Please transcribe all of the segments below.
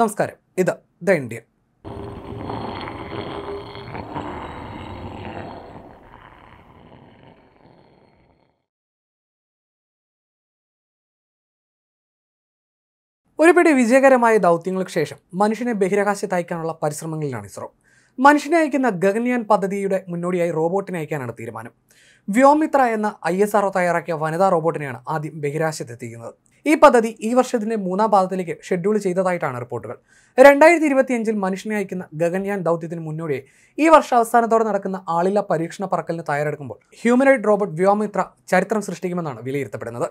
നമസ്കാരം. ഇത് the Indian. ഒരുപിടി വിജയകരമായ ദൗത്യങ്ങൾക്ക് ശേഷം മനുഷ്യനെ ബഹിരാകാശത്ത് അയക്കാനുള്ള പരിശ്രമങ്ങളിലാണ് ഇസ്രോ. മനുഷ്യനെ അയക്കുന്ന ഗഗൻയാൻ പദ്ധതിയുടെ മുന്നോടിയായി റോബോട്ടിനെ അയക്കാനാണ് തീരുമാനം. വ്യോമിത്ര എന്ന ഐ എസ് തയ്യാറാക്കിയ വനിതാ റോബോട്ടിനെയാണ് ആദ്യം ബഹിരാകാശത്തെത്തിക്കുന്നത് ഈ പദ്ധതി ഈ വർഷത്തിന്റെ മൂന്നാം പാദത്തിലേക്ക് ഷെഡ്യൂൾ ചെയ്തതായിട്ടാണ് റിപ്പോർട്ടുകൾ. രണ്ടായിരത്തി ഇരുപത്തിയഞ്ചിൽ മനുഷ്യനെ അയക്കുന്ന ഗഗൻയാൻ ദൗത്യത്തിന് മുന്നോടിയായി ഈ വർഷം അവസാനത്തോടെ നടക്കുന്ന ആളില്ല പരീക്ഷണ പറക്കലിന് തയ്യാറെടുക്കുമ്പോൾ ഹ്യൂമനോയിഡ് റോബോട്ട് വ്യോമിത്ര ചരിത്രം സൃഷ്ടിക്കുമെന്നാണ് വിലയിരുത്തപ്പെടുന്നത്.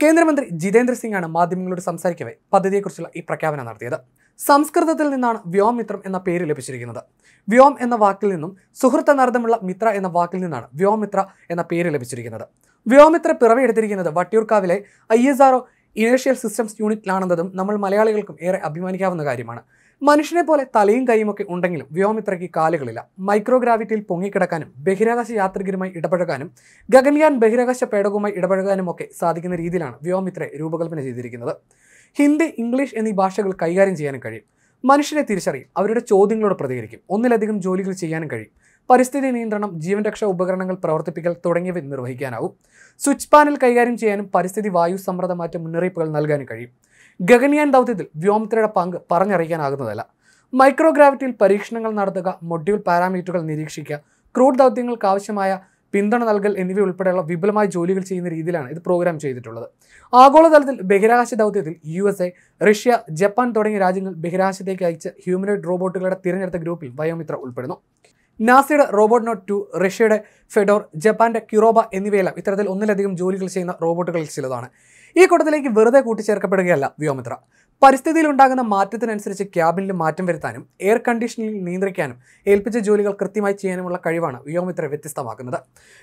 കേന്ദ്രമന്ത്രി ജിതേന്ദ്ര സിംഗാണ് മാധ്യമങ്ങളോട് സംസാരിക്കവേ പദ്ധതിയെക്കുറിച്ചുള്ള ഈ പ്രഖ്യാപനം നടത്തിയത്. സംസ്കൃതത്തിൽ നിന്നാണ് വ്യോമിത്രം എന്ന പേര് ലഭിച്ചിരിക്കുന്നത്. വ്യോം എന്ന വാക്കിൽ നിന്നും സുഹൃത്ത് എന്നർത്ഥമുള്ള മിത്ര എന്ന വാക്കിൽ നിന്നാണ് വ്യോമിത്ര എന്ന പേര് ലഭിച്ചിരിക്കുന്നത്. വ്യോമിത്ര പിറവിയെടുത്തിരിക്കുന്നത് വട്ടിയൂർക്കാവിലെ I S R O inertial systems യൂണിറ്റിലാണെന്നതും നമ്മൾ മലയാളികൾക്കും ഏറെ അഭിമാനിക്കാവുന്ന കാര്യമാണ്. മനുഷ്യനെ പോലെ തലയും കൈയുമൊക്കെ ഉണ്ടെങ്കിലും വ്യോമിത്രയ്ക്ക് കാലുകളില്ല. മൈക്രോഗ്രാവിറ്റിയിൽ പൊങ്ങിക്കിടക്കാനും ബഹിരാകാശ യാത്രികരുമായി ഇടപഴകാനും ഗഗൻയാൻ ബഹിരാകാശ പേടകവുമായി ഇടപഴകാനും ഒക്കെ സാധിക്കുന്ന രീതിയിലാണ് വ്യോമിത്രയെ രൂപകൽപ്പന ചെയ്തിരിക്കുന്നത്. ഹിന്ദി ഇംഗ്ലീഷ് എന്നീ ഭാഷകൾ കൈകാര്യം ചെയ്യാനും കഴിയും. മനുഷ്യനെ തിരിച്ചറിയും അവരുടെ ചോദ്യങ്ങളോട് പ്രതികരിക്കും ഒന്നിലധികം ജോലികൾ ചെയ്യാനും കഴിയും. പരിസ്ഥിതി നിയന്ത്രണം ജീവൻ രക്ഷാ ഉപകരണങ്ങൾ പ്രവർത്തിപ്പിക്കൽ തുടങ്ങിയവ നിർവഹിക്കാനാവും. സ്വിച്ച് പാനൽ കൈകാര്യം ചെയ്യാനും പരിസ്ഥിതി വായു സമ്മർദ്ദമാറ്റ മുന്നറിയിപ്പുകൾ നൽകാനും കഴിയും. ഗഗൻയാൻ ദൗത്യത്തിൽ വ്യോമത്തിലയുടെ പങ്ക് പറഞ്ഞറിയിക്കാനാകുന്നതല്ല. മൈക്രോഗ്രാവിറ്റിയിൽ പരീക്ഷണങ്ങൾ നടത്തുക മൊഡ്യൂൾ പാരാമീറ്ററുകൾ നിരീക്ഷിക്കുക ക്രൂഡ് ദൗത്യങ്ങൾക്ക് ആവശ്യമായ പിന്തുണ നൽകൽ എന്നിവ ഉൾപ്പെടെയുള്ള വിപുലമായ ജോലികൾ ചെയ്യുന്ന രീതിയിലാണ് ഇത് പ്രോഗ്രാം ചെയ്തിട്ടുള്ളത്. ആഗോളതലത്തിൽ ബഹിരാകാശ ദൗത്യത്തിൽ U S A Russia Japan തുടങ്ങിയ രാജ്യങ്ങൾ ബഹിരാകാശത്തേക്ക് അയച്ച ഹ്യൂമനോയിഡ് റോബോട്ടുകളുടെ തിരഞ്ഞെടുത്ത ഗ്രൂപ്പിൽ ബയോമിത്ര ഉൾപ്പെടുന്നു. നാസയുടെ റോബോട്ട് നോട്ട് ടു റഷ്യയുടെ ഫെഡോർ ജപ്പാന്റെ ക്യൂറോബ എന്നിവയെല്ലാം ഇത്തരത്തിൽ ഒന്നിലധികം ജോലികൾ ചെയ്യുന്ന റോബോട്ടുകളിൽ ചിലതാണ്. ഈ കൂട്ടത്തിലേക്ക് വെറുതെ കൂട്ടിച്ചേർക്കപ്പെടുകയല്ല വ്യോമിത്ര പരിസ്ഥിതിയിൽ ഉണ്ടാകുന്ന മാറ്റത്തിനനുസരിച്ച് ക്യാബിനിൽ മാറ്റം വരുത്താനും എയർ കണ്ടീഷനിൽ നിയന്ത്രിക്കാനും ഏൽപ്പിച്ച ജോലികൾ കൃത്യമായി ചെയ്യാനുമുള്ള കഴിവാണ് വ്യോമിത്ര വ്യത്യസ്തമാക്കുന്നത്.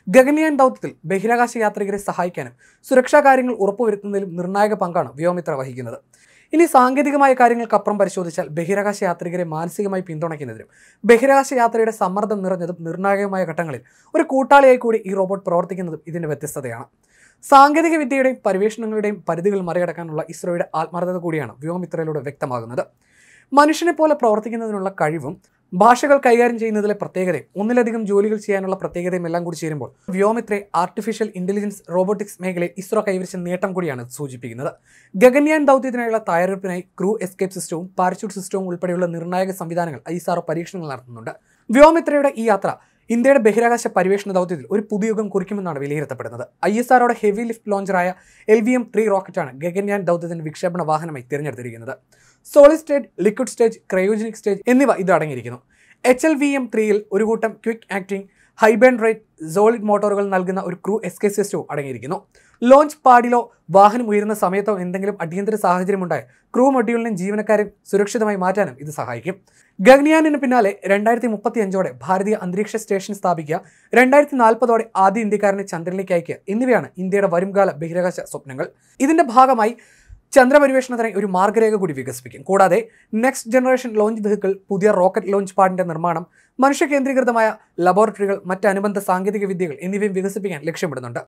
ഗഗൻയാൻ ദൗത്യത്തിൽ ബഹിരാകാശ യാത്രികരെ സഹായിക്കാനും സുരക്ഷാ കാര്യങ്ങൾ ഉറപ്പുവരുത്തുന്നതിലും നിർണായക പങ്കാണ് വ്യോമിത്ര വഹിക്കുന്നത്. ഇനി സാങ്കേതികമായ കാര്യങ്ങൾക്കപ്പുറം പരിശോധിച്ചാൽ ബഹിരാകാശ യാത്രികരെ മാനസികമായി പിന്തുണയ്ക്കുന്നതിനും ബഹിരാകാശ യാത്രയുടെ സമ്മർദ്ദം നിറഞ്ഞതും നിർണായകമായ ഘട്ടങ്ങളിൽ ഒരു കൂട്ടാളിയായി കൂടി ഈ റോബോട്ട് പ്രവർത്തിക്കുന്നതും ഇതിന്റെ വ്യത്യസ്തതയാണ്. സാങ്കേതിക വിദ്യയുടെയും പരിവേഷണങ്ങളുടെയും പരിധികൾ മറികടക്കാനുള്ള ഇസ്രോയുടെ ആത്മാർത്ഥത കൂടിയാണ് വ്യോമിത്രയിലൂടെ വ്യക്തമാകുന്നത്. മനുഷ്യനെ പോലെ പ്രവർത്തിക്കുന്നതിനുള്ള കഴിവും ഭാഷകൾ കൈകാര്യം ചെയ്യുന്നതിലെ പ്രത്യേകതയും ഒന്നിലധികം ജോലികൾ ചെയ്യാനുള്ള പ്രത്യേകതയും എല്ലാം കൂടി ചേരുമ്പോൾ വ്യോമിത്രെ ആർട്ടിഫിഷ്യൽ ഇന്റലിജൻസ് റോബോട്ടിക്സ് മേഖലയിൽ ഇസ്രോ കൈവരിച്ച നേട്ടം കൂടിയാണ് സൂചിപ്പിക്കുന്നത്. ഗഗൻയാൻ ദൗത്യത്തിനായുള്ള തയ്യാറെടുപ്പിനായി ക്രൂ എസ്കേപ്പ് സിസ്റ്റവും പാരച്യൂട്ട് സിസ്റ്റവും ഉൾപ്പെടെയുള്ള നിർണായക സംവിധാനങ്ങൾ ഐ പരീക്ഷണങ്ങൾ നടത്തുന്നുണ്ട്. വ്യോമിത്രയുടെ ഈ യാത്ര ഇന്ത്യയുടെ ബഹിരാകാശ പരിവേഷണ ദൗത്യത്തിൽ ഒരു പുതുയുഗം കുറിക്കുമെന്നാണ് വിലയിരുത്തപ്പെടുന്നത്. ഐ എസ് ആറോടെ ഹെവി ലിഫ്റ്റ് ലോഞ്ചറായ എൽ വി എം ത്രീ റോക്കറ്റാണ് ഗഗൻയാൻ ദൗത്യത്തിന് വിക്ഷേപണ വാഹനമായി തിരഞ്ഞെടുത്തിരിക്കുന്നത്. Solid state liquid stage cryogenic stage എന്നിവ ഇത് അടങ്ങിയിരിക്കുന്നു എച്ച് എൽ വി എം ത്രീയിൽ ഒരു കൂട്ടം quick acting high burn rate solid മോട്ടോറുകൾ നൽകുന്ന ഒരു ക്രൂ എസ്കേ സിസ്റ്റവും അടങ്ങിയിരിക്കുന്നു. ലോഞ്ച് പാഡിലോ വാഹനം ഉയരുന്ന സമയത്തോ എന്തെങ്കിലും അടിയന്തര സാഹചര്യമുണ്ടായ ക്രൂ മൊഡ്യൂളിനും ജീവനക്കാരെയും സുരക്ഷിതമായി മാറ്റാനും ഇത് സഹായിക്കും. ഗഗ്നിയാനിന് പിന്നാലെ രണ്ടായിരത്തി മുപ്പത്തി അഞ്ചോടെ ഭാരതീയ അന്തരീക്ഷ സ്റ്റേഷൻ സ്ഥാപിക്കുക രണ്ടായിരത്തി നാൽപ്പതോടെ ആദ്യ ഇന്ത്യക്കാരനെ ചന്ദ്രനിലേക്ക് അയക്കുക എന്നിവയാണ് ഇന്ത്യയുടെ വരുംകാല ബഹിരാകാശ സ്വപ്നങ്ങൾ. ഇതിന്റെ ഭാഗമായി ചന്ദ്രപരിവേഷണത്തിനായി ഒരു മാർഗരേഖ കൂടി വികസിപ്പിക്കും. കൂടാതെ നെക്സ്റ്റ് ജനറേഷൻ ലോഞ്ച് വെഹിക്കിൾ പുതിയ റോക്കറ്റ് ലോഞ്ച് പാഡിന്റെ നിർമ്മാണം മനുഷ്യ കേന്ദ്രീകൃതമായ ലബോറട്ടറികൾ മറ്റ് അനുബന്ധ സാങ്കേതിക വിദ്യകൾ എന്നിവയും വികസിപ്പിക്കാൻ ലക്ഷ്യമിടുന്നുണ്ട്.